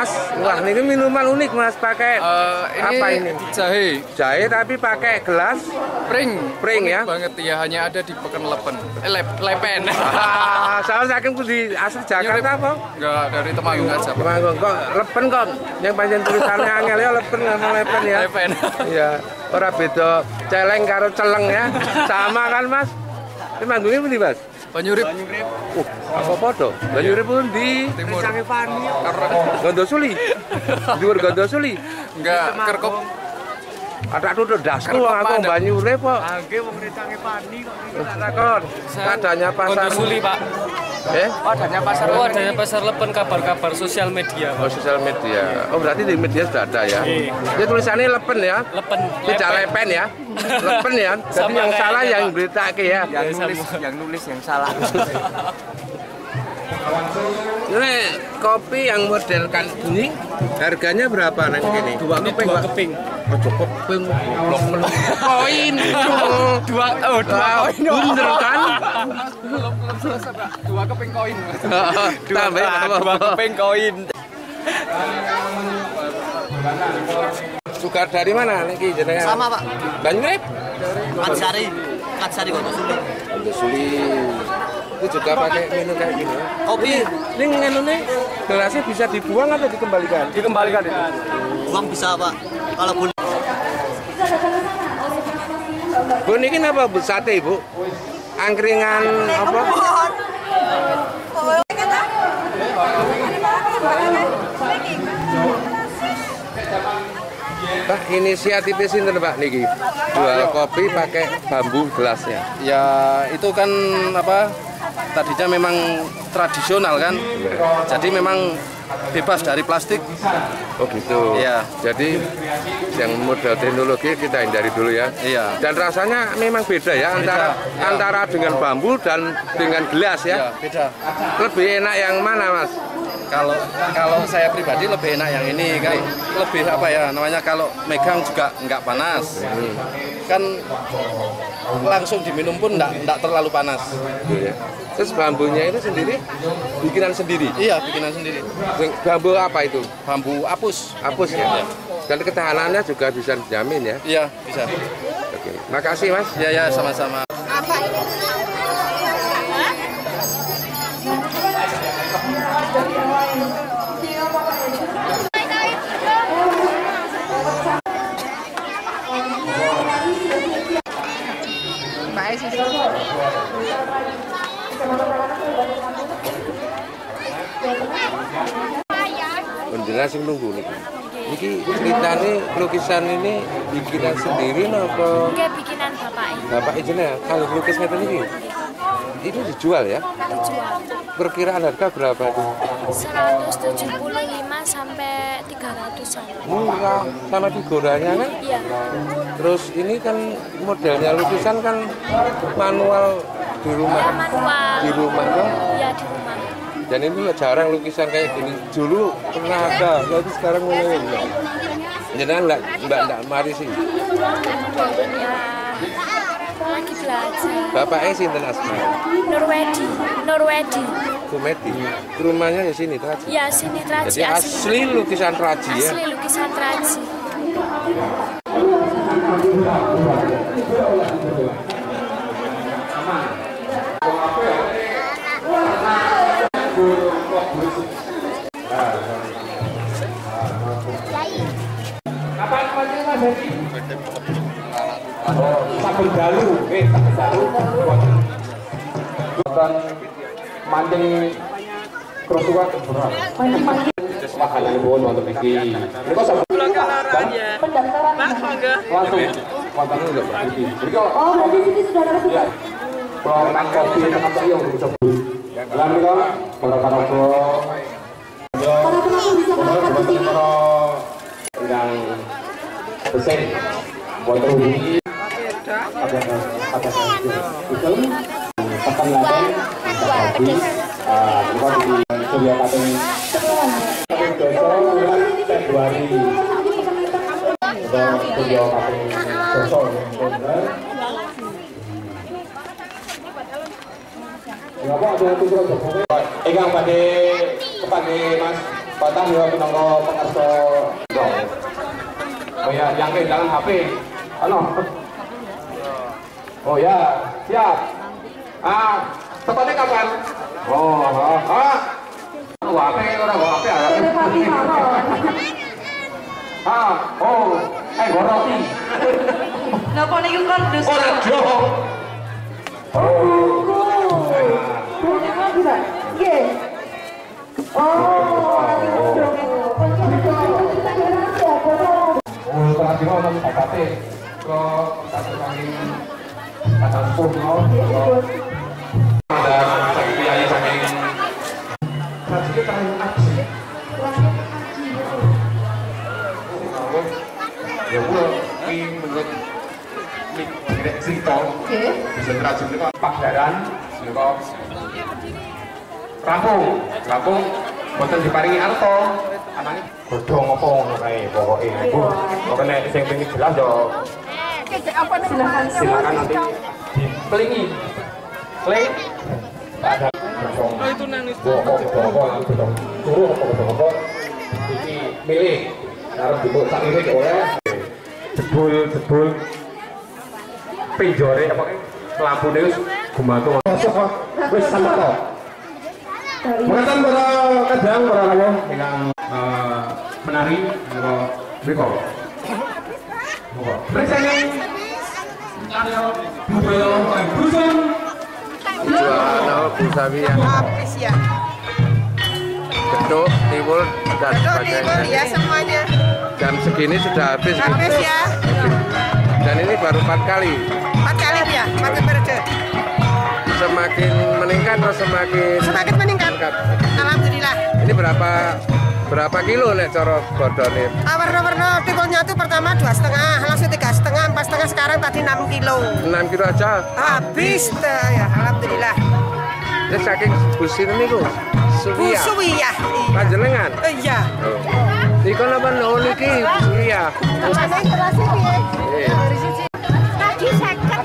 Mas, wah ini minuman unik mas pakai Eh, ini, apa ini? jahe Jahe tapi pakai gelas pring Pring, ya? banget ya hanya ada di Pekan Lepen eh, lep, Lepen Ah, saya saking di asli Jakarta apa? enggak dari Temanggung aja. Temanggung kok lepen kok yang panjang tulisannya angel ya lepen sama lepen ya. Lepen. Iya, ora beda celeng karo celeng ya. Sama kan Mas? Ini manggungnya pundi Mas? Banyurip Uh, apa podo? Banjur pundi? Timur Sange Fani. karena Gondosuli. Dhuwur Gondosuli. enggak kerkop Ada tuh dasku aku Padang. Banyure po. Angge wong Sange Pani kok iki tak Takon. Adanya pasar. Kondusuli Pak. Eh? oh adanya pasar Oh adanya pasar lepen kabar-kabar sosial media. Oh, sosial media. Oh, berarti di media sudah ada ya. Iya. Dia tulisannya lepen ya. Lepen. Tidak lepen ya. Lepen ya. Jadi yang salah yang Pak. berita ya. Ya, sama. yang nulis yang salah Ini kopi yang model kan bunyi harganya berapa nang ini? Dua keping, dua keping. Oh, cukup keping. Koin. Dua oh dua koin. Bener kan? dua keping koin Tambah? Dua keping koin. Suka dari mana niki jenengan? Sama, Pak. Banyurip? Katsari. Katsari kok Suli. Suli. Itu juga pakai minum kayak gini. Kopi Ini nganu nih gelasnya bisa dibuang atau dikembalikan? Dikembalikan ya. uang bisa, Pak. Kalau boleh Bu ini apa bu sate bu? Angkringan apa? Pak inisiatifnya sinten Pak niki jual kopi pakai bambu gelasnya. ya itu kan apa tadinya memang tradisional kan jadi memang bebas dari plastik Oh gitu. Iya. Jadi yang model teknologi kita hindari dulu ya. Iya. Dan rasanya memang beda ya antara Beda, ya. antara dengan bambu dan dengan gelas ya ya. beda Lebih enak yang mana mas? Kalau kalau saya pribadi lebih enak yang ini kan lebih apa ya namanya kalau megang juga nggak panas kan langsung diminum pun nggak nggak terlalu panas Gitu ya. Terus bambunya itu sendiri bikinan sendiri. iya bikinan sendiri Yang Bambu apa itu? bambu apus Hapus ya. Dan ketahanannya juga bisa dijamin ya. iya bisa Oke. Makasih mas. ya ya sama-sama Menjelas yang nunggu nih. Ini ceritanya lukisan ini bikinan sendiri apa Oke, bikinan bapak ini bapak izinnya kalau lukis ngeten ini itu dijual ya? Dijual. Perkiraan harga berapa itu? 175 sampai 300-an. murah sama digoranya kan? Iya, terus ini kan modelnya lukisan kan manual di ya rumah manual. di rumah kan? Ya di rumah. Dan ini jarang lukisan kayak gini dulu pernah ada tapi sekarang mulai enggak jangan enggak mbak enggak mari sih Ya lagi belajar. bapaknya sinten asma Norwedi, Norwedi. Kumeti rumahnya di sini Traji Ya sini Traji jadi asli. asli lukisan Traji ya Asli lukisan Traji. Mancing kerusuhan berat. Makanya nuwun wonten iki. Mereka sama langsung wonten iki. Mereka oh berarti sini sudah ada ya. Kalau kopi tekan saya untuk. Lan mereka para para para para yang besar motor ini ada ada itu tekan laten tadi bukan di besok bulan Februari dan Katen besok Ya Pak, ada tujuh Ingkang badhe kepada Mas Batang ya minangka pengarsa Oh ya, yang ke dalam HP. Ano? Oh ya, siap. Ah, tepatnya kapan? Oh, ah, ah. Wah, HP orang wah HP ada. Ah, oh, eh gua roti. Napa niku kardus? Oh, radio. Oh. Oh, kalau Pate ke satu kali kata pun no, ada satu kiai saking Tadi kita yang aksi. Ya pula, ini menurut ini cerita. Bisa terajun ini Pak Daran, rampung, rampung, boten diparingi arto, godhong apa ngono kae pokoke. Bu, pokoke nek sing pengen jelas yo silakan silakan nanti dikelingi. Kling. Ada godhong. Oh itu nang itu. Godhong godhong. Turu apa godhong apa? Iki milih. Arep dibuk sak ini oleh jebul jebul pinjore apa lampune wis gumantung. Wis sampe kok. Mengatakan para kadang para kamu yang eh, menari atau beko. Mereka yang Busawi ya. geduk, tiwul, dan sebagainya. ya semuanya. Jam segini sudah habis. gitu. Habis ya. Dan ini baru empat kali. Empat kali ya, empat periode. Semakin meningkat atau semakin Semakin meningkat. meningkat? Alhamdulillah. Ini berapa berapa kilo nek coro bodone? Ah, warna-warna timbulnya itu pertama dua setengah, langsung tiga setengah, empat setengah sekarang tadi enam kilo. 6 kilo aja. Habis tuh ya, alhamdulillah. Ini saking busin niku. Suwiya. Busu ya. Panjenengan. Iya. Oh. Iku napa no niki Suwiya. Iya. Tadi seket.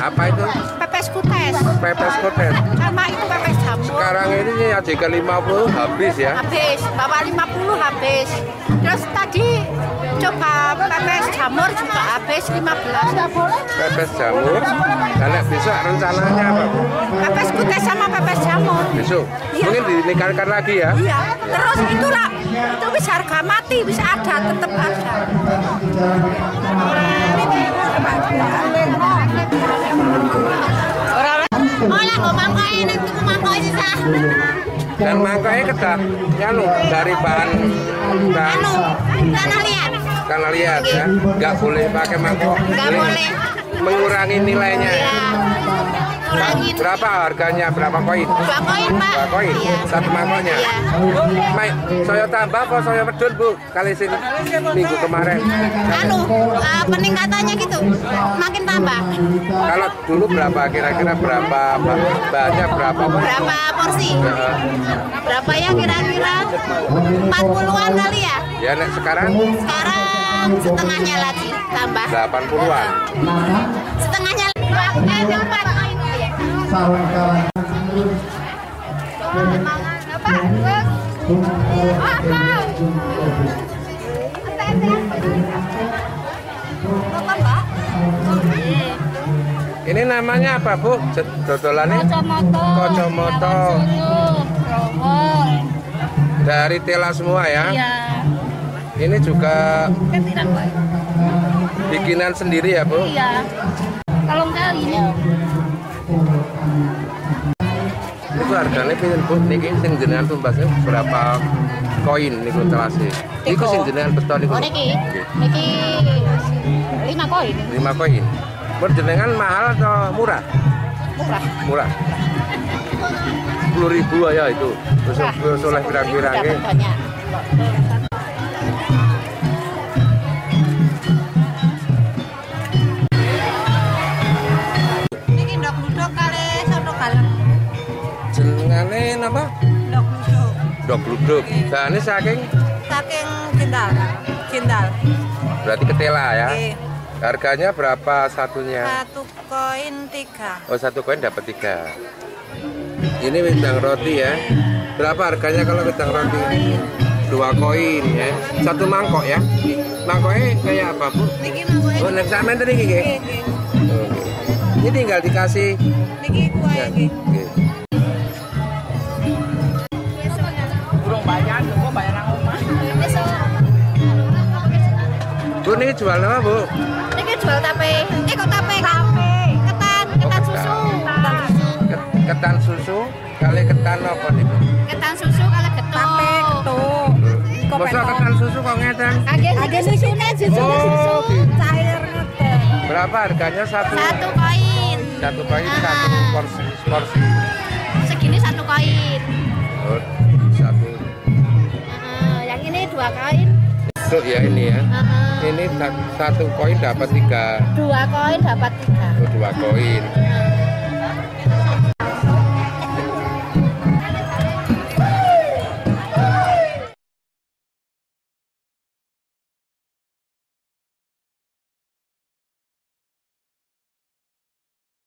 Apa itu? Pepes kutes. Pepes kotes. Ke 50 habis ya. Habis. Bawa 50 habis. Terus tadi coba pepes jamur juga habis 15. Enggak boleh. Pepes jamur. Dan nek besok rencananya apa? Pepes kutes sama pepes jamur. Besok. Iya. Mungkin dinikahkan lagi ya. Iya. Terus itulah itu bisa harga mati bisa ada tetap ada. Malah kok mangkok ini tuku mangkok sisa. Dan mangkoknya kedah anu dari bahan bahan tanah liat. Karena lihat ya nggak boleh pakai mangkok Nggak boleh. mengurangi nilainya Ya. ya. Kurangin berapa harganya berapa koin dua koin, Pak. dua koin Iya. satu mangkoknya Iya. Mai, saya tambah apa saya medun bu kali sing minggu kemarin Anu, eh, peningkatannya gitu. Makin tambah. kalau dulu berapa kira-kira berapa ba- bahannya berapa? Berapa porsi? Ya, Berapa ya kira-kira? 40-an kali ya? ya nek sekarang Sekarang setengahnya lagi tambah. 80-an Setengahnya eh ini namanya apa bu? Dodolannya Kacamata. Kacamata. Growol. dari tela semua ya? Iya. Ini juga bikinan sendiri ya bu Iya. Kalau enggak ini. Niku harganya pinten Bu? Niki sing jenengan tumbasnya berapa koin niku telase? Niku sing jenengan beton niku. Oh niki, niki lima koin, 5 koin. Menurut jenengan mahal atau murah? murah. Murah. 10 ribu aja itu. Terus oleh kira-kira banyak. Gluduk. Bahannya saking Saking kindal. Kindal. berarti ketela ya. Nggih. Harganya berapa satunya? Satu koin tiga. Oh satu koin dapat tiga. Ini wedang roti ya. Berapa harganya kalau wedang roti? Dua koin ya. Satu mangkok ya. Mangkoknya kayak apa bu? Niki mangkoke. Oh nek sampean tadi. Nggih. Ini tinggal dikasih. Niki Ya, nggih. Bu ini jual apa bu? Niki jual tape. Eh kok tape? Tape. Ketan, ketan susu. Ketan susu. Ket- Ketan susu kali ketan apa nih bu? Ketan susu kalau getuk. Tape, getuk. Masa ketan susu kok ngeten? Age age susunya susu Oh, susu cair ngeten. Berapa harganya satu? Satu koin. Satu koin satu porsi porsi. Segini satu koin. Oh, satu. Yang ini dua koin. Masuk ya ini ya. Ini sa- satu koin dapat tiga, Dua koin dapat tiga. oh, dua koin. Heeh.